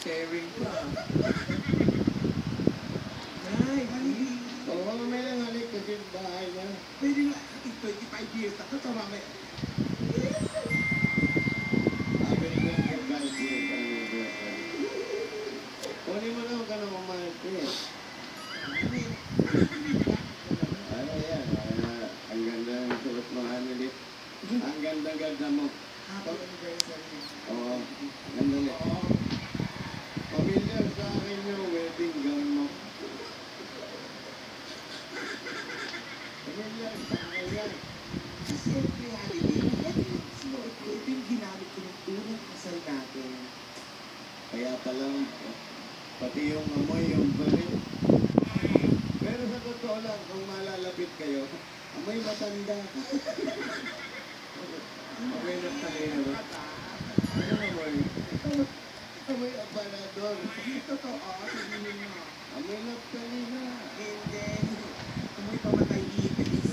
Sharing pa. Nay, Oo, oh, may lang halik kasi bahay niya. Pwede nga, 25 years ako sa mamaya. Kunin mo lang ka na mamahal ko eh. Ano yan? Ang ganda ng suot mo, Annalyn. Ang ganda-ganda mo. Happy anniversary. Oo. Ganda Akin yung wedding gown mo. Pamilyar sa akin yan. Siyempre, Holiday, ito yung sinuot ko. Ito yung ginamit ko ng unang kasal natin. Kaya palang, pati yung amoy, yung barit. Pero sa totoo lang, kung malalapit kayo, amoy matanda. amoy ng talino. Amoy? Amoy aparador. Totoo, sabihin mo. Amoy ng talino. Hindi. Amoy pamatay ibis.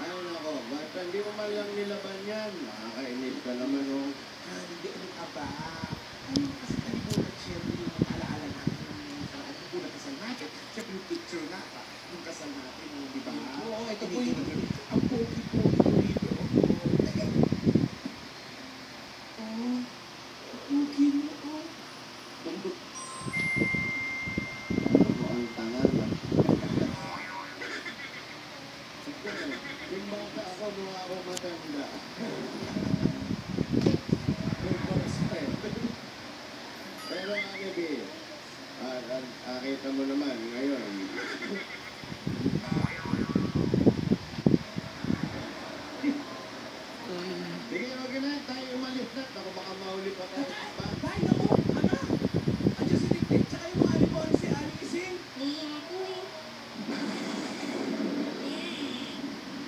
Ay nako, basta hindi mo man lang nilaban yan. Nakakainis ka naman oh. Ah, hindi, ano ka ba? Ano kasi kalimutan siyempre yung alaala natin ng. Yung unang kasal natin. Siyempre yung picture na yung kasal natin, yung di ba? Oo, ito po yun. Ang pogi-pogi ko dito. Oh, ang pogi mo, oh. Bundok. Mukhang tanga na. Sige, yung bata ako, matanda. Pero Anibi, ah, ah, nakita mo naman ngayon, Sige, wag na, tayo umalis na. Ako baka mahuli pa tayo. Pa-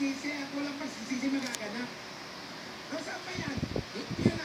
pagsisisi at walang pagsisisi magaganap. Nasaan ba yan? Yan